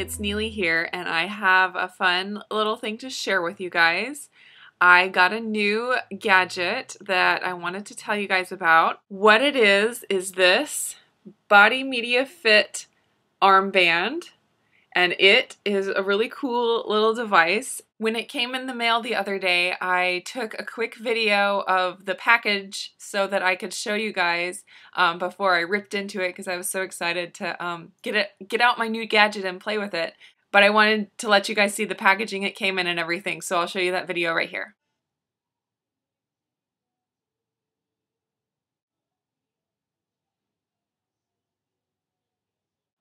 it's Nili here, and I have a fun little thing to share with you guys. I got a new gadget that I wanted to tell you guys about. What it is, is this Body Media Fit armband and it is a really cool little device. When it came in the mail the other day, I took a quick video of the package so that I could show you guys um, before I ripped into it because I was so excited to um, get it, get out my new gadget and play with it. But I wanted to let you guys see the packaging it came in and everything, so I'll show you that video right here.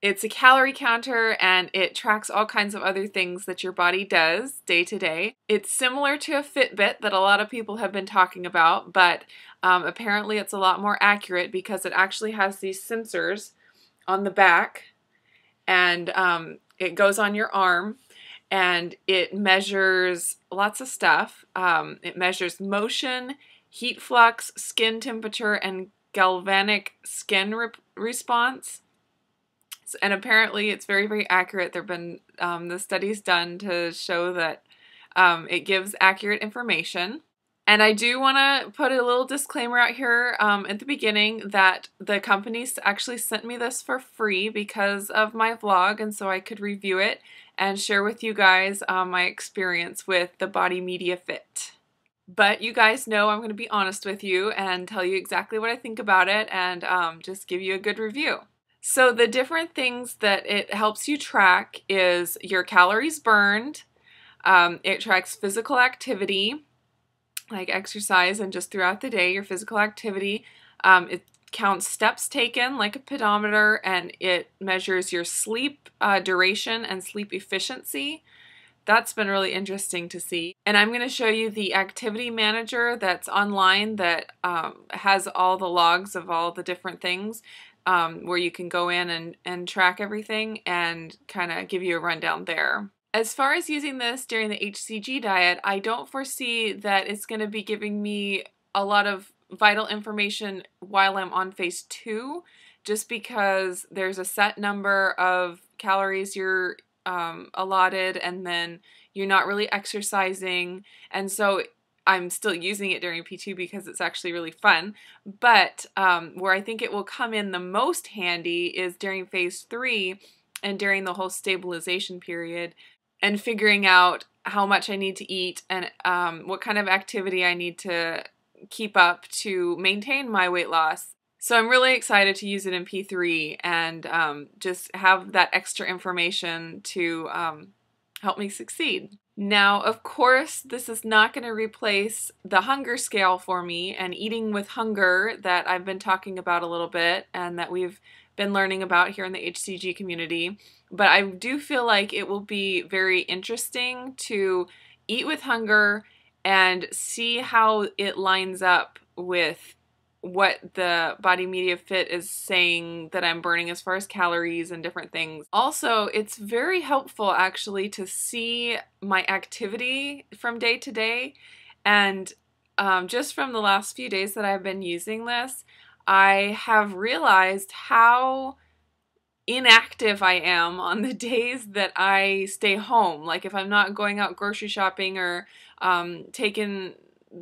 It's a calorie counter and it tracks all kinds of other things that your body does day to day. It's similar to a Fitbit that a lot of people have been talking about, but um, apparently it's a lot more accurate because it actually has these sensors on the back and um, it goes on your arm and it measures lots of stuff. Um, it measures motion, heat flux, skin temperature, and galvanic skin re response and apparently it's very very accurate. There've been um, the studies done to show that um, it gives accurate information. And I do want to put a little disclaimer out here um, at the beginning that the company actually sent me this for free because of my vlog, and so I could review it and share with you guys um, my experience with the Body Media Fit. But you guys know I'm going to be honest with you and tell you exactly what I think about it and um, just give you a good review. So the different things that it helps you track is your calories burned. Um, it tracks physical activity, like exercise and just throughout the day, your physical activity. Um, it counts steps taken like a pedometer and it measures your sleep uh, duration and sleep efficiency. That's been really interesting to see. And I'm going to show you the activity manager that's online that um, has all the logs of all the different things um, where you can go in and, and track everything and kind of give you a rundown there. As far as using this during the HCG diet, I don't foresee that it's going to be giving me a lot of vital information while I'm on phase two, just because there's a set number of calories you're um, allotted and then you're not really exercising. And so I'm still using it during P2 because it's actually really fun. But um, where I think it will come in the most handy is during phase three and during the whole stabilization period and figuring out how much I need to eat and um, what kind of activity I need to keep up to maintain my weight loss. So I'm really excited to use it in P3 and um, just have that extra information to um, help me succeed. Now, of course, this is not going to replace the hunger scale for me and eating with hunger that I've been talking about a little bit and that we've been learning about here in the HCG community. But I do feel like it will be very interesting to eat with hunger and see how it lines up with what the body media fit is saying that I'm burning as far as calories and different things. Also, it's very helpful actually to see my activity from day to day. And um, just from the last few days that I've been using this, I have realized how inactive I am on the days that I stay home. Like if I'm not going out grocery shopping or um, taking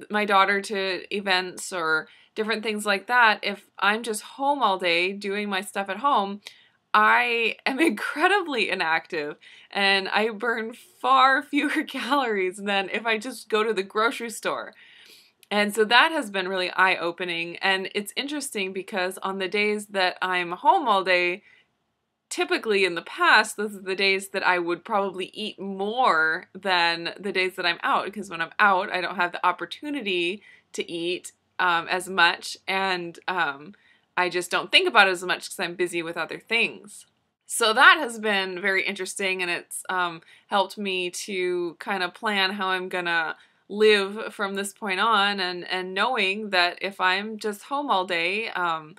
my daughter to events or different things like that, if I'm just home all day doing my stuff at home, I am incredibly inactive and I burn far fewer calories than if I just go to the grocery store. And so that has been really eye opening. And it's interesting because on the days that I'm home all day, typically in the past, those are the days that I would probably eat more than the days that I'm out. Because when I'm out, I don't have the opportunity to eat um, as much, and um, I just don't think about it as much because I'm busy with other things. So that has been very interesting, and it's um, helped me to kind of plan how I'm gonna live from this point on, and and knowing that if I'm just home all day um,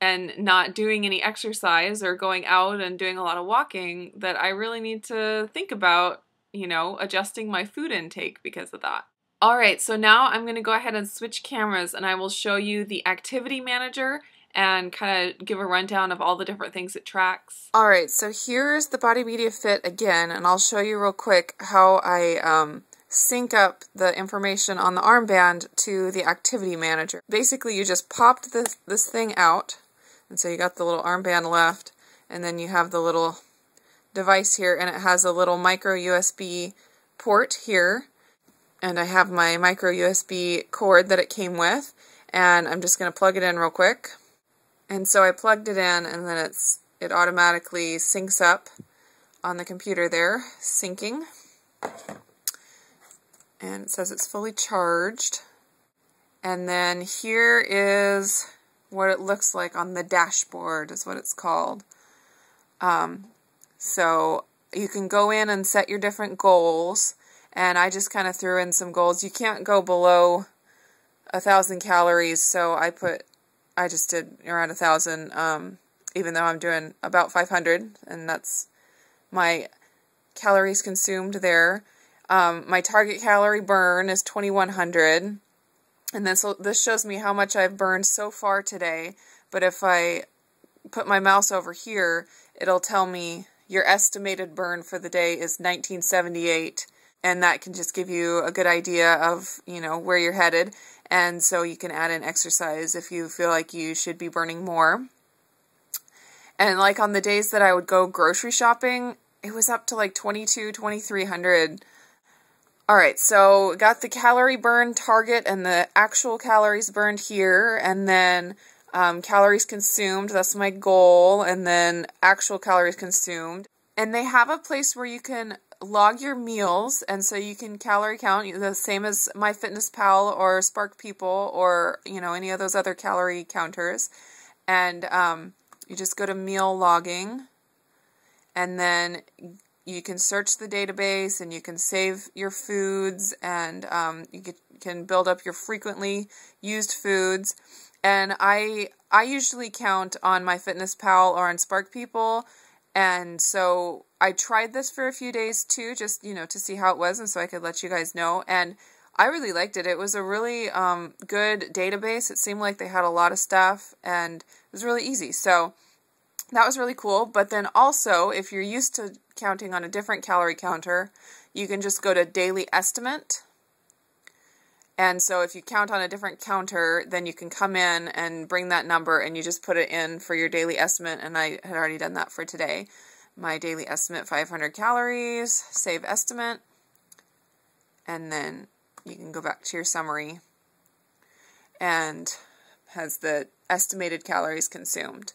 and not doing any exercise or going out and doing a lot of walking, that I really need to think about, you know, adjusting my food intake because of that. Alright, so now I'm going to go ahead and switch cameras and I will show you the activity manager and kind of give a rundown of all the different things it tracks. All right, so here's the Body Media Fit again, and I'll show you real quick how I um, sync up the information on the armband to the activity manager. Basically, you just popped this, this thing out, and so you got the little armband left, and then you have the little device here, and it has a little micro USB port here, and I have my micro USB cord that it came with, and I'm just going to plug it in real quick. And so I plugged it in, and then it's it automatically syncs up on the computer there, syncing and it says it's fully charged. And then here is what it looks like on the dashboard is what it's called. Um, so you can go in and set your different goals and I just kind of threw in some goals. You can't go below a thousand calories so I put I just did around a thousand um, even though I'm doing about 500 and that's my calories consumed there. Um, my target calorie burn is 2100 and this this shows me how much I've burned so far today but if I put my mouse over here it'll tell me your estimated burn for the day is 1978 and that can just give you a good idea of you know where you're headed. And so you can add in exercise if you feel like you should be burning more. And like on the days that I would go grocery shopping it was up to like 22 2300 Alright, so got the calorie burn target and the actual calories burned here, and then um, calories consumed, that's my goal, and then actual calories consumed. And they have a place where you can log your meals, and so you can calorie count, the same as MyFitnessPal or Spark People or, you know, any of those other calorie counters. And um, you just go to meal logging, and then you can search the database and you can save your foods and um, you can build up your frequently used foods. And I I usually count on MyFitnessPal or on Spark People. And so I tried this for a few days too, just you know to see how it was, and so I could let you guys know. And I really liked it. It was a really um, good database. It seemed like they had a lot of stuff, and it was really easy. So that was really cool. But then also, if you're used to counting on a different calorie counter, you can just go to daily estimate. And so if you count on a different counter, then you can come in and bring that number and you just put it in for your daily estimate. And I had already done that for today. My daily estimate 500 calories, save estimate, and then you can go back to your summary and has the estimated calories consumed.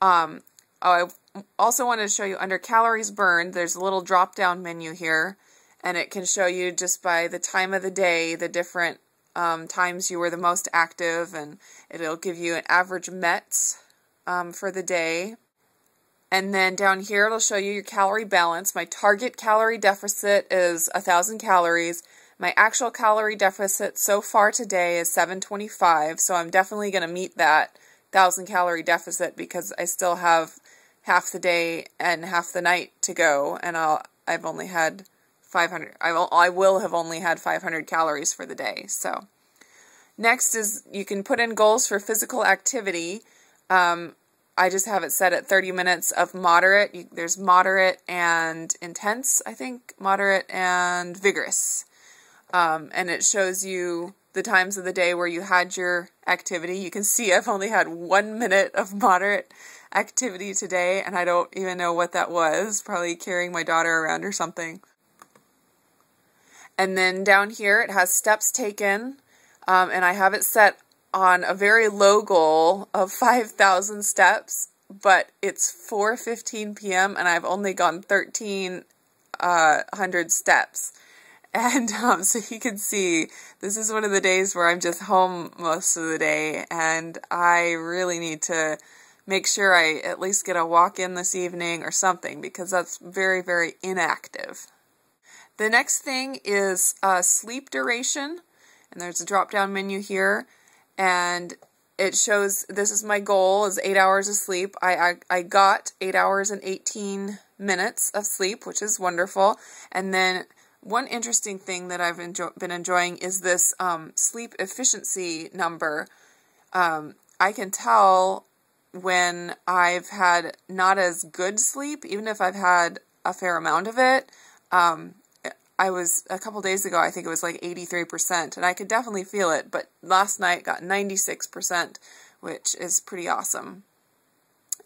Um, oh, I also wanted to show you under calories burned, there's a little drop down menu here, and it can show you just by the time of the day the different um, times you were the most active, and it'll give you an average METs um, for the day. And then down here it'll show you your calorie balance. My target calorie deficit is 1,000 calories. My actual calorie deficit so far today is 725, so I'm definitely going to meet that thousand calorie deficit because I still have half the day and half the night to go, and I'll I've only had 500. I will I will have only had 500 calories for the day. So next is you can put in goals for physical activity. Um, I just have it set at 30 minutes of moderate. You, there's moderate and intense, I think, moderate and vigorous. Um, and it shows you the times of the day where you had your activity. You can see I've only had one minute of moderate activity today, and I don't even know what that was. Probably carrying my daughter around or something. And then down here it has steps taken, um, and I have it set on a very low goal of 5,000 steps, but it's 4.15 p.m. and I've only gone 1,300 uh, steps. And um, so you can see this is one of the days where I'm just home most of the day, and I really need to make sure I at least get a walk in this evening or something because that's very, very inactive. The next thing is uh, sleep duration, and there's a drop down menu here, and it shows this is my goal is eight hours of sleep. I, I, I got eight hours and 18 minutes of sleep, which is wonderful, and then one interesting thing that I've enjo been enjoying is this um, sleep efficiency number. Um, I can tell when I've had not as good sleep, even if I've had a fair amount of it. Um, I was a couple days ago, I think it was like 83%, and I could definitely feel it, but last night got 96%, which is pretty awesome.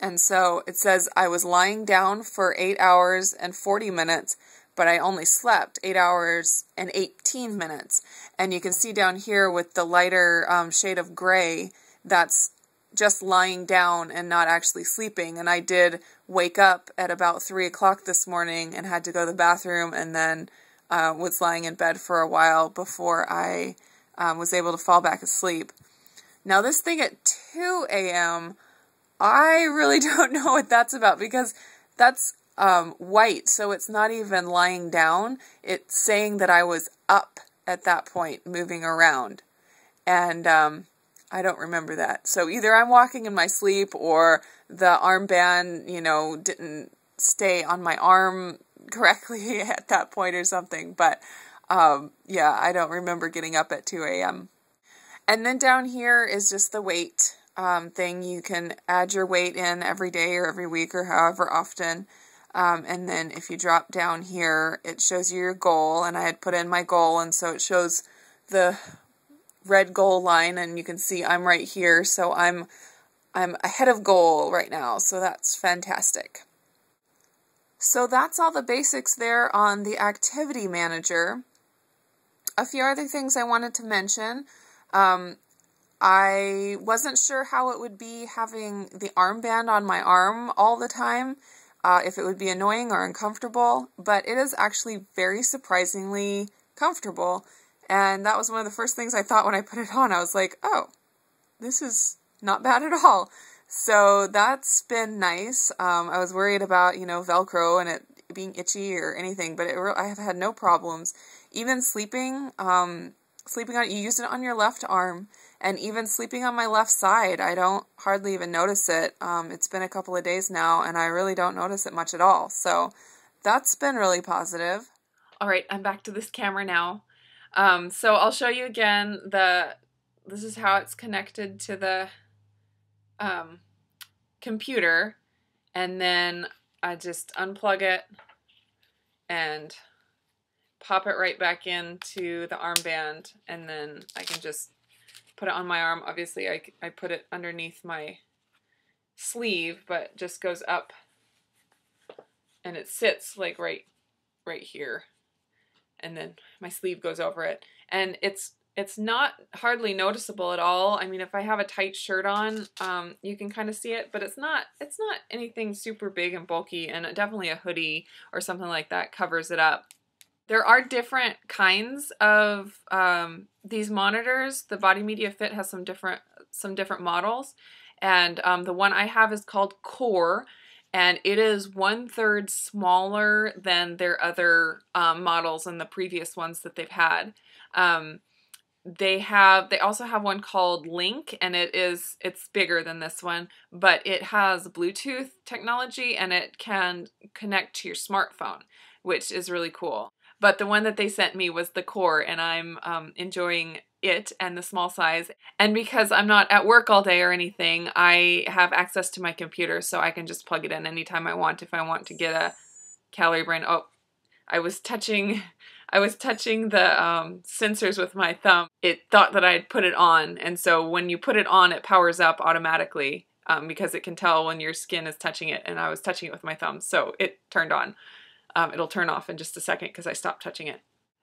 And so it says I was lying down for 8 hours and 40 minutes, but I only slept 8 hours and 18 minutes. And you can see down here with the lighter um, shade of gray, that's just lying down and not actually sleeping. And I did wake up at about 3 o'clock this morning and had to go to the bathroom and then uh, was lying in bed for a while before I um, was able to fall back asleep. Now, this thing at 2 a.m., I really don't know what that's about because that's um, white, so it's not even lying down. It's saying that I was up at that point, moving around. And um, I don't remember that. So either I'm walking in my sleep or the armband, you know, didn't stay on my arm correctly at that point or something. But um, yeah, I don't remember getting up at 2 a.m. And then down here is just the weight um, thing. You can add your weight in every day or every week or however often. Um, and then if you drop down here, it shows you your goal. And I had put in my goal, and so it shows the red goal line, and you can see I'm right here. So I'm I'm ahead of goal right now. So that's fantastic. So that's all the basics there on the activity manager. A few other things I wanted to mention. Um, I wasn't sure how it would be having the armband on my arm all the time, uh, if it would be annoying or uncomfortable, but it is actually very surprisingly comfortable. And that was one of the first things I thought when I put it on. I was like, oh, this is not bad at all. So that's been nice. Um, I was worried about, you know, Velcro and it being itchy or anything, but it, I have had no problems. Even sleeping, um, sleeping on, you use it on your left arm, and even sleeping on my left side, I don't hardly even notice it. Um, it's been a couple of days now, and I really don't notice it much at all. So that's been really positive. All right, I'm back to this camera now. Um, so I'll show you again the, this is how it's connected to the um, computer. And then I just unplug it and pop it right back into the armband. And then I can just put it on my arm. Obviously, I, I put it underneath my sleeve, but just goes up and it sits like right right here and then my sleeve goes over it. And it's it's not hardly noticeable at all. I mean, if I have a tight shirt on, um, you can kind of see it, but it's not it's not anything super big and bulky, and definitely a hoodie or something like that covers it up. There are different kinds of um, these monitors. The Body Media Fit has some different some different models, and um, the one I have is called Core, and it is one third smaller than their other um, models and the previous ones that they've had. Um, they have they also have one called Link and it is it's bigger than this one but it has Bluetooth technology and it can connect to your smartphone which is really cool. But the one that they sent me was the core and I'm um, enjoying it and the small size. And because I'm not at work all day or anything, I have access to my computer so I can just plug it in anytime I want if I want to get a calorie burn. Oh, I was touching I was touching the um, sensors with my thumb. It thought that I had put it on, and so when you put it on, it powers up automatically um, because it can tell when your skin is touching it, and I was touching it with my thumb, so it turned on. Um, it'll turn off in just a second because I stopped touching it.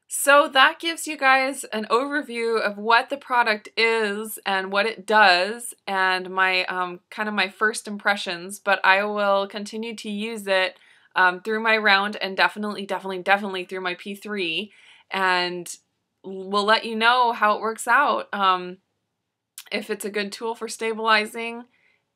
So that gives you guys an overview of what the product is and what it does and my um, kind of my first impressions, but I will continue to use it um, through my round and definitely, definitely, definitely through my P3 and we'll let you know how it works out. Um, if it's a good tool for stabilizing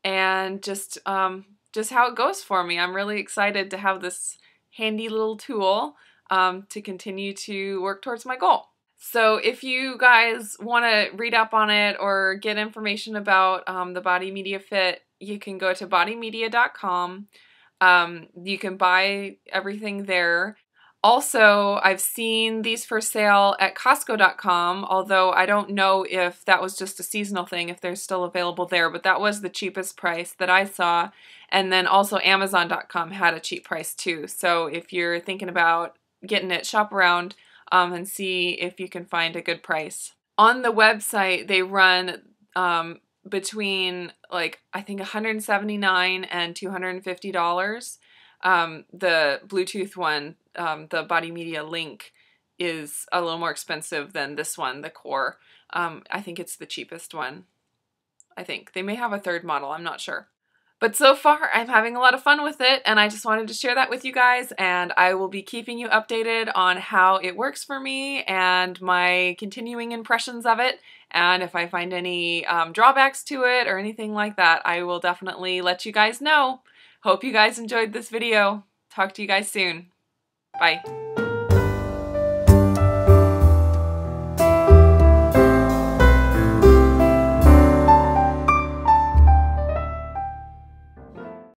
and just um, just how it goes for me. I'm really excited to have this handy little tool um, to continue to work towards my goal. So if you guys want to read up on it or get information about um, the Body Media Fit, you can go to bodymedia.com. Um, you can buy everything there. Also, I've seen these for sale at Costco.com, although I don't know if that was just a seasonal thing, if they're still available there, but that was the cheapest price that I saw. And then also Amazon.com had a cheap price too. So if you're thinking about getting it, shop around um, and see if you can find a good price. On the website, they run um, between like I think 179 and 250 dollars. Um, the Bluetooth one, um, the Body Media Link, is a little more expensive than this one, the Core. Um, I think it's the cheapest one. I think they may have a third model. I'm not sure. But so far, I'm having a lot of fun with it, and I just wanted to share that with you guys, and I will be keeping you updated on how it works for me and my continuing impressions of it, and if I find any um, drawbacks to it or anything like that, I will definitely let you guys know. Hope you guys enjoyed this video. Talk to you guys soon. Bye.